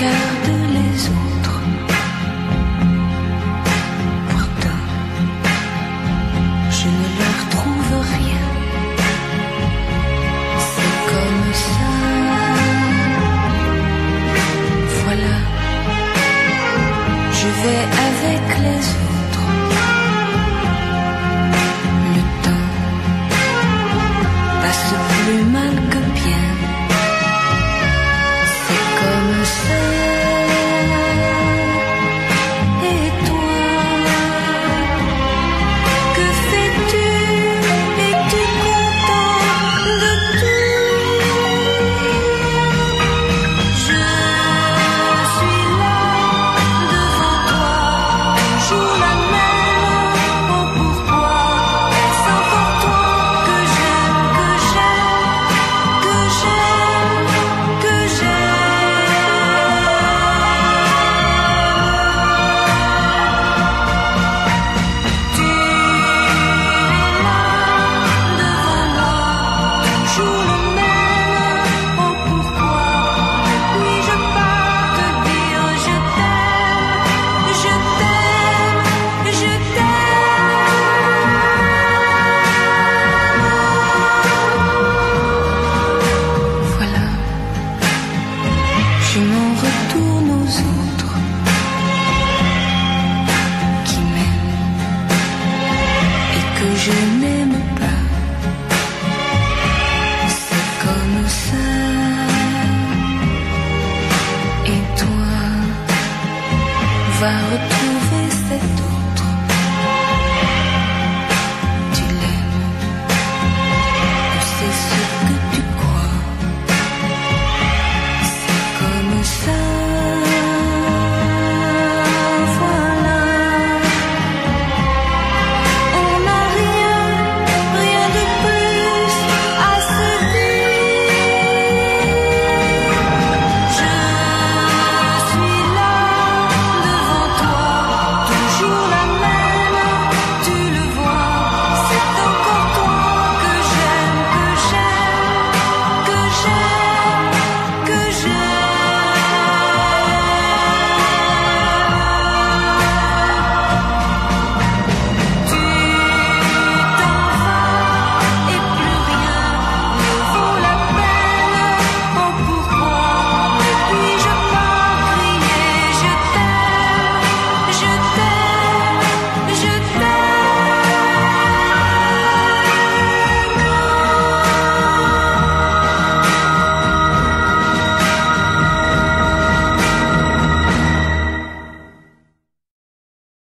regardes les autres. Pourtant, je ne leur trouve rien. C'est comme ça. Voilà, je vais avec les autres. je n'aime pas. C'est comme ça. Et toi, va